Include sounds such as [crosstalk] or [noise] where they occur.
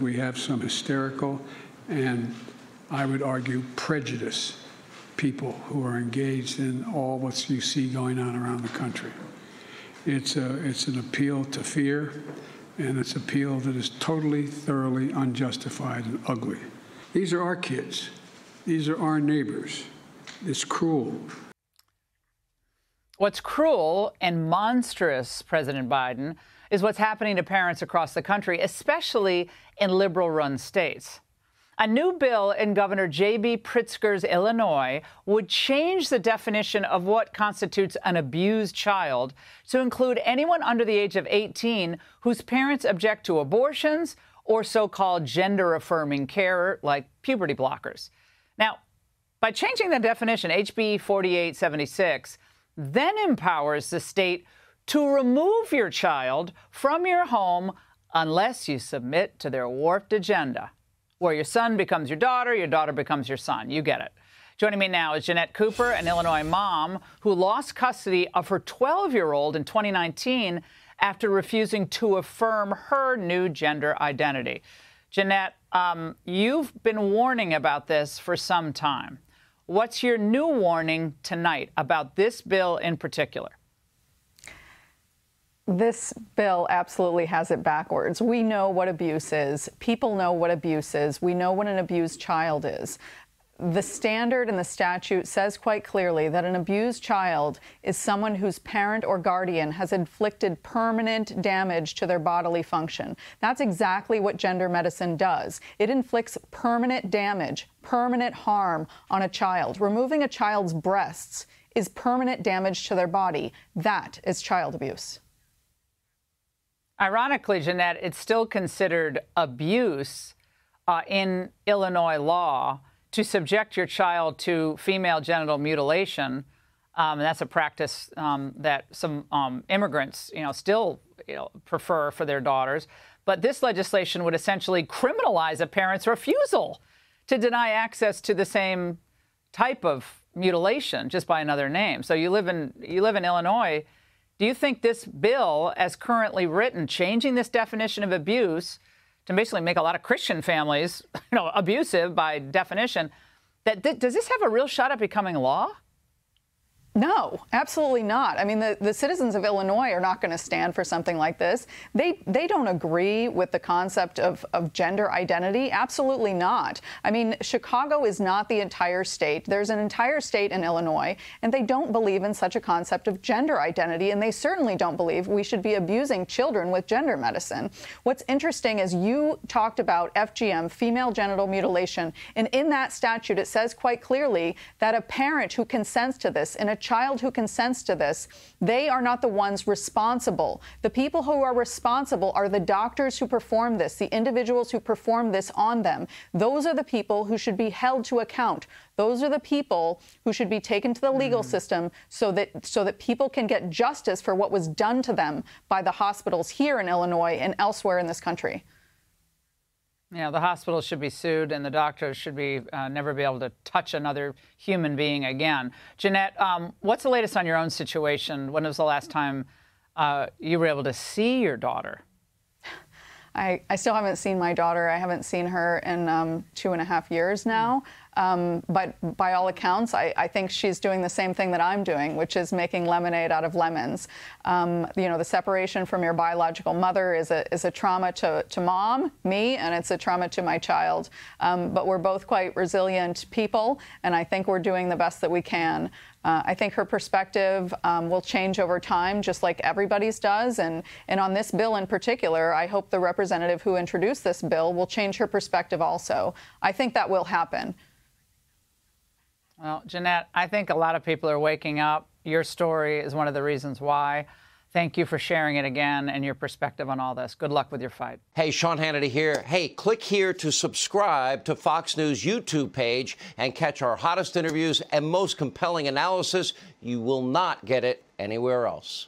We have some hysterical and I would argue prejudice people who are engaged in all what you see going on around the country. It's, a, it's an appeal to fear, and it's an appeal that is totally, thoroughly unjustified and ugly. These are our kids. These are our neighbors. It's cruel. What's cruel and monstrous, President Biden, is what's happening to parents across the country, especially in liberal run states. A new bill in Governor J.B. Pritzker's Illinois would change the definition of what constitutes an abused child to include anyone under the age of 18 whose parents object to abortions or so called gender affirming care like puberty blockers. Now, by changing the definition, HB 4876 then empowers the state to remove your child from your home unless you submit to their warped agenda where your son becomes your daughter, your daughter becomes your son. You get it. Joining me now is Jeannette Cooper, an Illinois mom who lost custody of her 12 year old in 2019 after refusing to affirm her new gender identity. Jeannette, um, you've been warning about this for some time. What's your new warning tonight about this bill in particular? This bill absolutely has it backwards. We know what abuse is. People know what abuse is. We know what an abused child is. The standard and the statute says quite clearly that an abused child is someone whose parent or guardian has inflicted permanent damage to their bodily function. That's exactly what gender medicine does. It inflicts permanent damage, permanent harm on a child. Removing a child's breasts is permanent damage to their body. That is child abuse. Ironically, Jeannette, it's still considered abuse uh, in Illinois law to subject your child to female genital mutilation. Um, and that's a practice um, that some um, immigrants, you know, still you know, prefer for their daughters. But this legislation would essentially criminalize a parent's refusal to deny access to the same type of mutilation just by another name. So you live in you live in Illinois do you think this bill, as currently written, changing this definition of abuse to basically make a lot of Christian families, [laughs] you know, abusive by definition, that th- does this have a real shot at becoming law? No, absolutely not. I mean, the, the citizens of Illinois are not going to stand for something like this. They they don't agree with the concept of, of gender identity. Absolutely not. I mean, Chicago is not the entire state. There's an entire state in Illinois, and they don't believe in such a concept of gender identity, and they certainly don't believe we should be abusing children with gender medicine. What's interesting is you talked about FGM, female genital mutilation, and in that statute it says quite clearly that a parent who consents to this in a child who consents to this, they are not the ones responsible. The people who are responsible are the doctors who perform this, the individuals who perform this on them. Those are the people who should be held to account. Those are the people who should be taken to the legal mm. system so that so that people can get justice for what was done to them by the hospitals here in Illinois and elsewhere in this country. Yeah, the hospital should be sued, and the doctors should be uh, never be able to touch another human being again. Jeannette, um, what's the latest on your own situation? When was the last time uh, you were able to see your daughter? I, I still haven't seen my daughter. I haven't seen her in um, two and a half years now. Um, but by all accounts, I, I, think she's doing the same thing that I'm doing, which is making lemonade out of lemons. Um, you know, the separation from your biological mother is a, is a trauma to, to mom, me, and it's a trauma to my child. Um, but we're both quite resilient people, and I think we're doing the best that we can. Uh, I think her perspective um, will change over time, just like everybody's does. And, and on this bill in particular, I hope the representative who introduced this bill will change her perspective also. I think that will happen. Well, Jeannette, I think a lot of people are waking up. Your story is one of the reasons why. Thank you for sharing it again and your perspective on all this. Good luck with your fight. Hey, Sean Hannity here. Hey, click here to subscribe to Fox News YouTube page and catch our hottest interviews and most compelling analysis. You will not get it anywhere else.